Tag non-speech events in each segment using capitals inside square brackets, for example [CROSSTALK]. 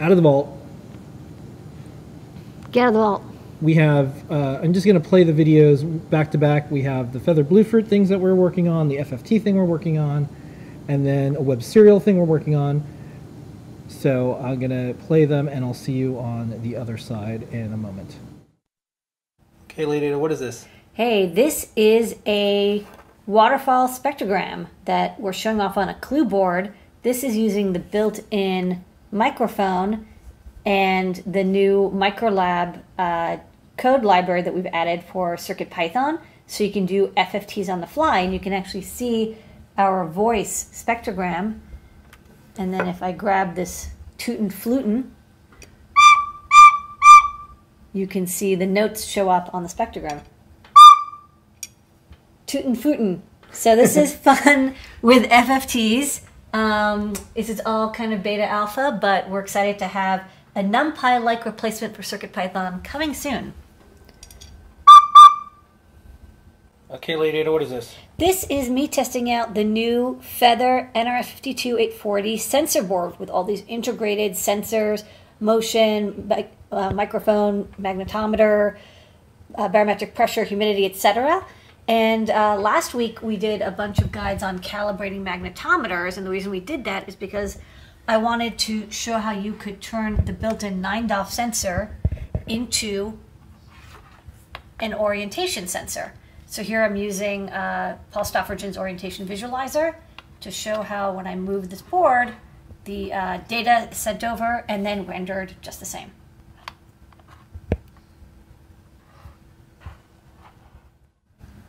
out of the vault, Get out of the vault. we have, uh, I'm just going to play the videos back to back. We have the Feather Bluefruit things that we're working on, the FFT thing we're working on, and then a web serial thing we're working on. So I'm going to play them and I'll see you on the other side in a moment. Okay, Lady, what is this? Hey, this is a waterfall spectrogram that we're showing off on a clue board. This is using the built-in microphone and the new Microlab uh, code library that we've added for CircuitPython. So you can do FFTs on the fly and you can actually see our voice spectrogram. And then if I grab this tootin' flutin', you can see the notes show up on the spectrogram. Tootin' footin'. So this is [LAUGHS] fun with FFTs. Um, this is all kind of beta alpha, but we're excited to have a NumPy-like replacement for CircuitPython coming soon. Okay, Lady, Ada, what is this? This is me testing out the new Feather NRF52840 sensor board with all these integrated sensors, motion, uh, microphone, magnetometer, uh, barometric pressure, humidity, etc. And uh, last week we did a bunch of guides on calibrating magnetometers, and the reason we did that is because I wanted to show how you could turn the built-in 9DOF sensor into an orientation sensor. So here I'm using uh, Paul Stoffregen's orientation visualizer to show how when I move this board, the uh, data sent over and then rendered just the same.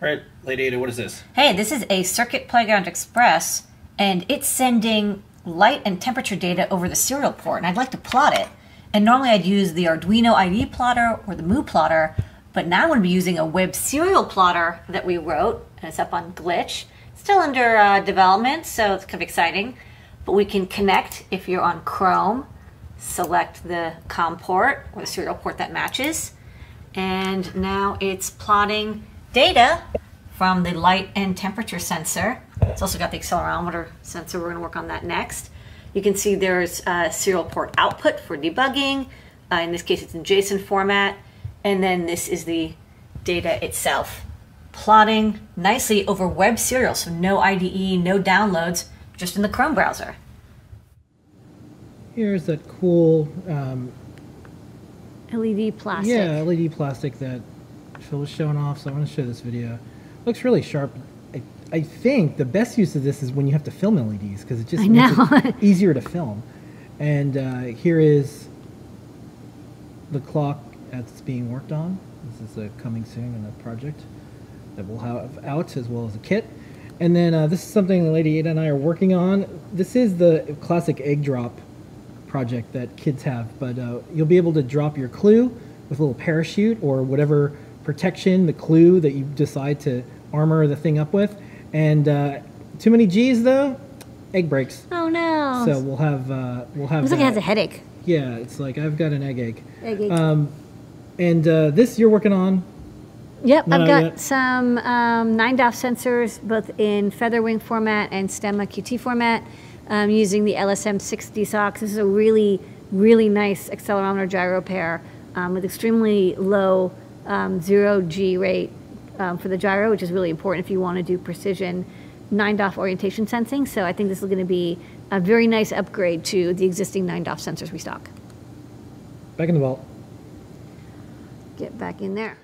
All right, Lady Ada, what is this? Hey, this is a Circuit Playground Express, and it's sending light and temperature data over the serial port, and I'd like to plot it. And normally I'd use the Arduino IDE plotter or the Mu plotter, but now I'm going to be using a web serial plotter that we wrote, and it's up on Glitch. Still under uh, development, so it's kind of exciting. But we can connect if you're on Chrome, select the COM port or the serial port that matches, and now it's plotting data from the light and temperature sensor. It's also got the accelerometer sensor. We're going to work on that next. You can see there's a serial port output for debugging. Uh, in this case, it's in JSON format. And then this is the data itself. Plotting nicely over web serial, so no IDE, no downloads, just in the Chrome browser. Here's that cool, um, LED plastic. yeah, LED plastic that Phil was showing off. So I want to show this video. Looks really sharp. I, I think the best use of this is when you have to film LEDs because it just I makes know. it [LAUGHS] easier to film. And uh, here is the clock that's being worked on. This is uh, coming soon in a project that we'll have out as well as a kit. And then uh, this is something that Lady Ada and I are working on. This is the classic egg drop project that kids have, but uh, you'll be able to drop your clue with a little parachute or whatever protection, the clue that you decide to armor the thing up with. And uh, too many G's though, egg breaks. Oh no. So we'll have uh, we'll have. Looks like it has a headache. Yeah, it's like I've got an egg egg. Egg ache. Um, and uh, this you're working on. Yep, Not I've got yet. some um, 9DOF sensors, both in Featherwing format and Stemma QT format, um, using the LSM6DSOX. This is a really, really nice accelerometer gyro pair um, with extremely low um, zero G rate um, for the gyro, which is really important if you want to do precision 9DOF orientation sensing. So I think this is going to be a very nice upgrade to the existing 9DOF sensors we stock. Back in the vault. Get back in there.